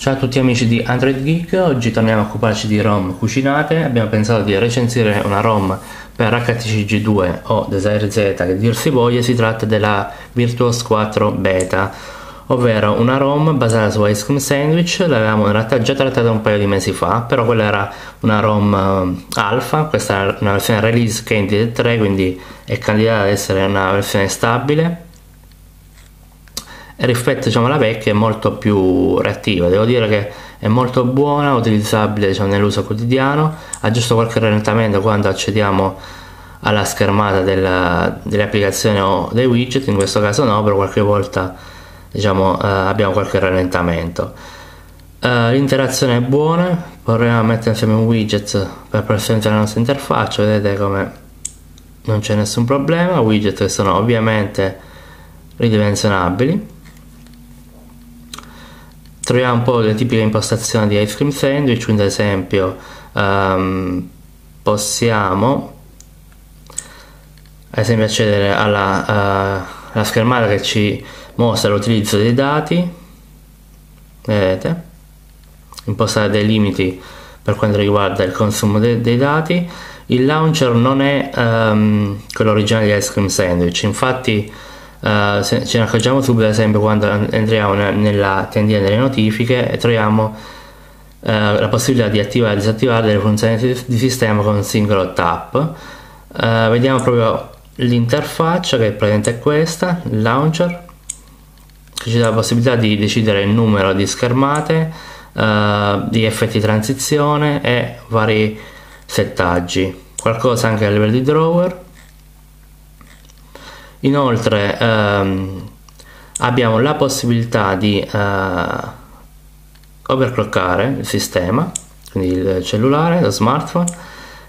Ciao a tutti amici di Android Geek, oggi torniamo a occuparci di ROM cucinate. Abbiamo pensato di recensire una ROM per HTC G2 o Desire Z, che dir si voglia, si tratta della Virtuos 4 Beta, ovvero una ROM basata su Ice Cream Sandwich. L'avevamo in realtà già trattata un paio di mesi fa, però quella era una ROM uh, alfa, questa è una versione release Candidate 3, quindi è candidata ad essere una versione stabile rispetto diciamo, alla vecchia è molto più reattiva. Devo dire che è molto buona utilizzabile diciamo, nell'uso quotidiano. Ha giusto qualche rallentamento quando accediamo alla schermata della, delle applicazioni o dei widget in questo caso no però qualche volta diciamo, eh, abbiamo qualche rallentamento. Eh, l'interazione è buona a mettere insieme un widget per personalizzare la nostra interfaccia vedete come non c'è nessun problema widget che sono ovviamente ridimensionabili troviamo un po' le tipiche impostazioni di ice cream sandwich quindi ad esempio um, possiamo ad esempio accedere alla, uh, schermata che ci mostra l'utilizzo dei dati. Vedete? Impostare dei limiti per quanto riguarda il consumo de dei dati. Il launcher non è um, quello originale di ice cream sandwich. Infatti Uh, ce ne accorgiamo subito ad esempio quando entriamo nella tendina delle notifiche e troviamo uh, la possibilità di attivare e disattivare delle funzioni di sistema con un singolo tap. Uh, vediamo proprio l'interfaccia che è praticamente questa il launcher che ci dà la possibilità di decidere il numero di schermate di effetti transizione e vari settaggi. Qualcosa anche a livello di drawer Inoltre ehm, abbiamo la possibilità di eh, overclockare il sistema, quindi il cellulare, lo smartphone,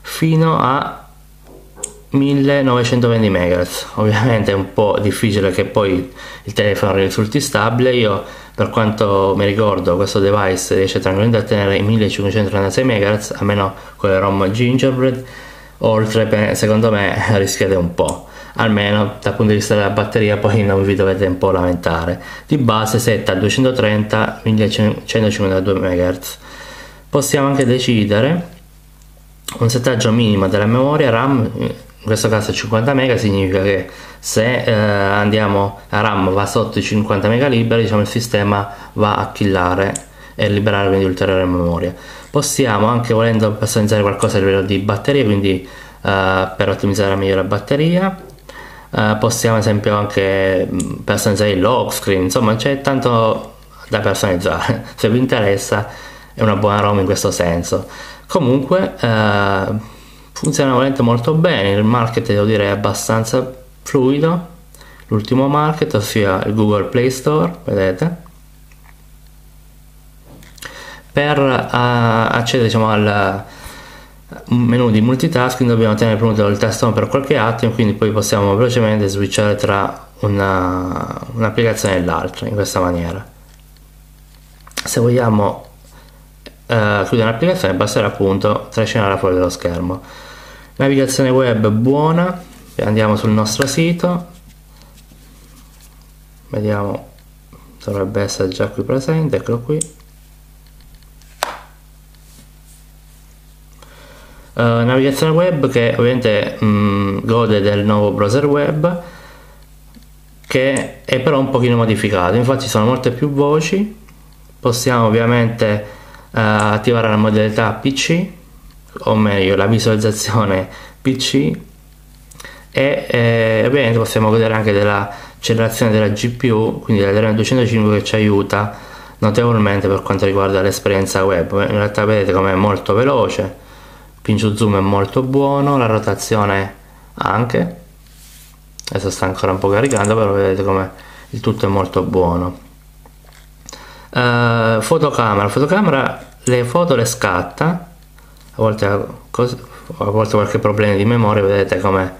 fino a 1920 MHz. Ovviamente è un po' difficile che poi il telefono risulti stabile. Io, per quanto mi ricordo, questo device riesce tranquillamente a tenere i 1536 MHz, a meno con le ROM Gingerbread. Oltre, secondo me, rischiate un po' almeno dal punto di vista della batteria poi non vi dovete un po' lamentare. Di base setta a 230 1152 MHz possiamo anche decidere un settaggio minimo della memoria RAM in questo caso 50 MB significa che se eh, andiamo la RAM va sotto i 50 MB liberi diciamo il sistema va a killare e liberare quindi ulteriore memoria. Possiamo anche volendo personalizzare qualcosa a livello di batteria quindi Uh, per ottimizzare meglio la batteria Uh, possiamo ad esempio anche mm, personalizzare il lock screen, insomma c'è tanto da personalizzare, se vi interessa è una buona ROM in questo senso. Comunque uh, funziona veramente molto bene, il market devo dire è abbastanza fluido, l'ultimo market ossia il Google Play Store, vedete? Per uh, accedere diciamo al menu di multitasking dobbiamo tenere premuto il tasto per qualche attimo quindi poi possiamo velocemente switchare tra un'applicazione un e l'altra in questa maniera. Se vogliamo eh, chiudere un'applicazione basterà appunto trascinarla fuori dallo schermo. Navigazione web buona andiamo sul nostro sito. Vediamo dovrebbe essere già qui presente eccolo qui Uh, navigazione web che ovviamente mh, mm, gode del nuovo browser web che è però un pochino modificato. Infatti sono molte più voci. Possiamo ovviamente uh, attivare la modalità PC o meglio la visualizzazione PC e eh, ovviamente possiamo godere anche dell'accelerazione della GPU quindi dell'Adreno 205 che ci aiuta notevolmente per quanto riguarda l'esperienza web. In realtà vedete come è molto veloce pincio zoom è molto buono la rotazione anche. Adesso sta ancora un po' caricando però vedete come il tutto è molto buono. Uh, fotocamera. Fotocamera le foto le scatta. A volte a volte qualche problema di memoria vedete come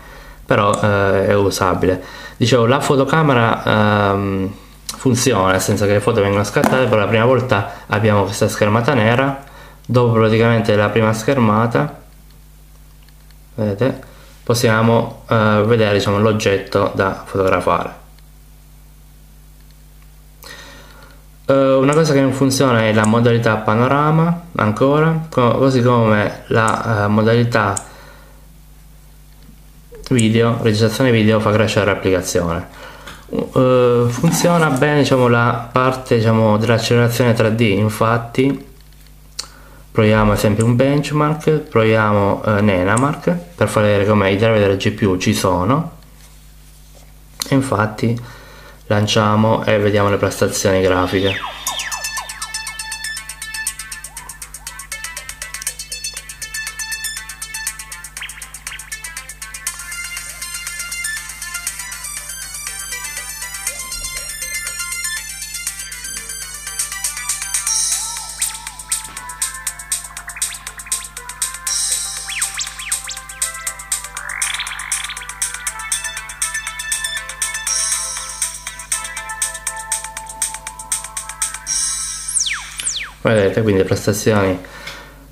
però uh, è usabile. Dicevo la fotocamera um, funziona nel senso che le foto vengono scattate per la prima volta abbiamo questa schermata nera dopo praticamente la prima schermata vedete possiamo uh, vedere diciamo, l'oggetto da fotografare Uh, una cosa che non funziona è la modalità panorama ancora, co- così come la uh, modalità video, registrazione video fa crescere l'applicazione. Uh, funziona bene diciamo, la parte diciamo, dell'accelerazione 3D, infatti proviamo esempio un benchmark, proviamo uh, Nenamark per far vedere come i driver del GPU ci sono e infatti lanciamo e vediamo le prestazioni grafiche. Vedete quindi le prestazioni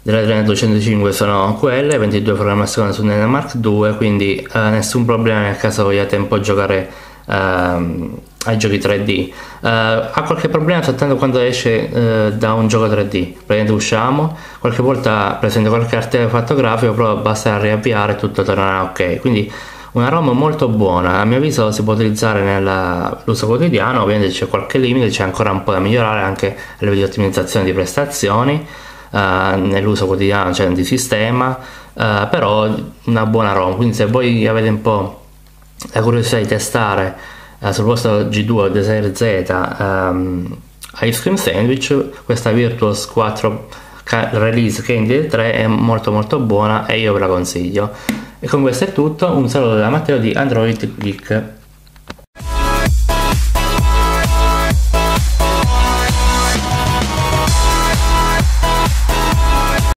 della 3205 sono quelle 22 programmazione su Nena Mark II quindi eh, nessun problema nel caso vogliate un po' giocare ehm, ai giochi 3D eh, ha qualche problema soltanto quando esce eh, da un gioco 3D praticamente usciamo qualche volta presenta qualche artefatto grafico però basta riavviare tutto tornerà ok. Quindi una ROM molto buona, a mio avviso si può utilizzare nell'uso quotidiano, ovviamente c'è qualche limite, c'è ancora un po' da migliorare anche a livello di ottimizzazione di prestazioni, uh, nell'uso quotidiano, cioè di sistema, uh, però una buona ROM, quindi se voi avete un po' la curiosità di testare uh, sul vostro G2 o Desire Z um, Ice Cream Sandwich, questa Virtuos 4 release Candidate 3 è molto molto buona e io ve la consiglio. E con questo è tutto, un saluto da Matteo di Android Geek.